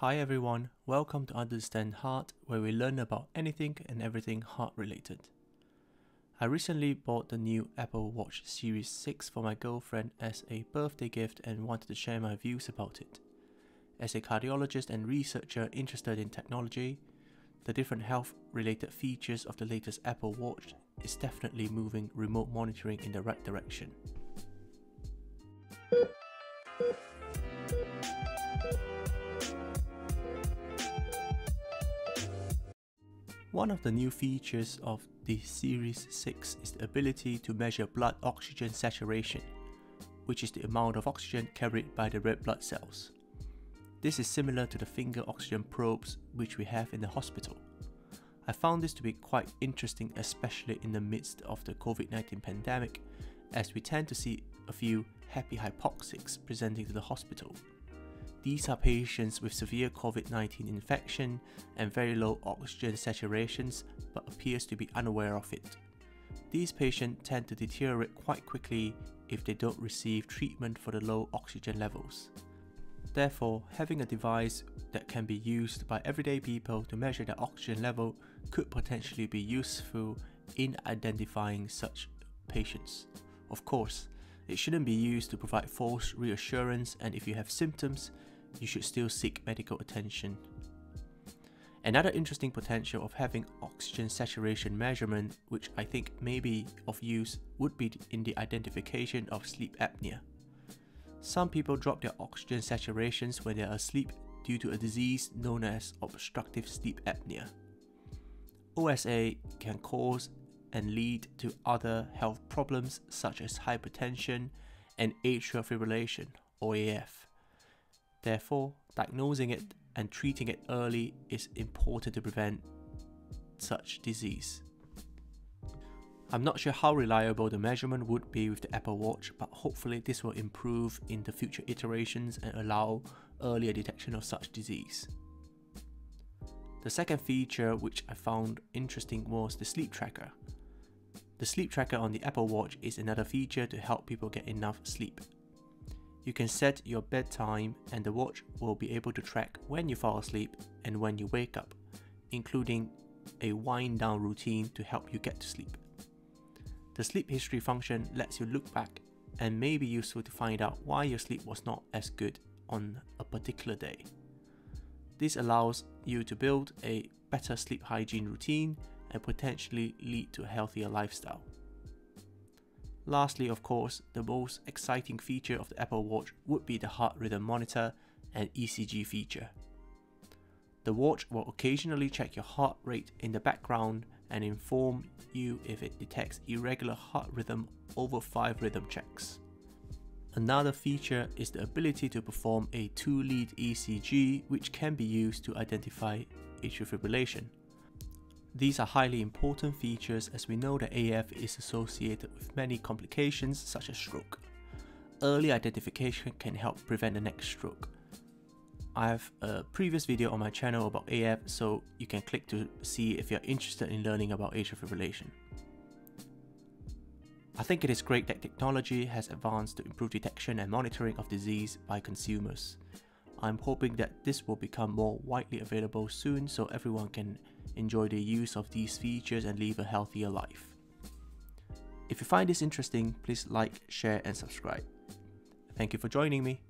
Hi everyone, welcome to Understand Heart, where we learn about anything and everything heart related. I recently bought the new Apple Watch Series 6 for my girlfriend as a birthday gift and wanted to share my views about it. As a cardiologist and researcher interested in technology, the different health related features of the latest Apple Watch is definitely moving remote monitoring in the right direction. One of the new features of the Series 6 is the ability to measure blood oxygen saturation, which is the amount of oxygen carried by the red blood cells. This is similar to the finger oxygen probes which we have in the hospital. I found this to be quite interesting especially in the midst of the COVID-19 pandemic as we tend to see a few happy hypoxics presenting to the hospital. These are patients with severe COVID-19 infection and very low oxygen saturations but appears to be unaware of it. These patients tend to deteriorate quite quickly if they don't receive treatment for the low oxygen levels. Therefore, having a device that can be used by everyday people to measure their oxygen level could potentially be useful in identifying such patients. Of course, it shouldn't be used to provide false reassurance and if you have symptoms, you should still seek medical attention. Another interesting potential of having oxygen saturation measurement, which I think may be of use, would be in the identification of sleep apnea. Some people drop their oxygen saturations when they are asleep due to a disease known as obstructive sleep apnea. OSA can cause and lead to other health problems such as hypertension and atrial fibrillation or AF. Therefore, diagnosing it and treating it early is important to prevent such disease. I'm not sure how reliable the measurement would be with the Apple Watch, but hopefully this will improve in the future iterations and allow earlier detection of such disease. The second feature which I found interesting was the sleep tracker. The sleep tracker on the Apple Watch is another feature to help people get enough sleep. You can set your bedtime and the watch will be able to track when you fall asleep and when you wake up, including a wind down routine to help you get to sleep. The sleep history function lets you look back and may be useful to find out why your sleep was not as good on a particular day. This allows you to build a better sleep hygiene routine and potentially lead to a healthier lifestyle. Lastly, of course, the most exciting feature of the Apple Watch would be the heart rhythm monitor and ECG feature. The watch will occasionally check your heart rate in the background and inform you if it detects irregular heart rhythm over 5 rhythm checks. Another feature is the ability to perform a 2-lead ECG which can be used to identify atrial fibrillation. These are highly important features as we know that AF is associated with many complications such as stroke. Early identification can help prevent the next stroke. I have a uh, previous video on my channel about AF so you can click to see if you're interested in learning about atrial fibrillation. I think it is great that technology has advanced to improve detection and monitoring of disease by consumers. I'm hoping that this will become more widely available soon so everyone can enjoy the use of these features and live a healthier life. If you find this interesting, please like, share and subscribe. Thank you for joining me.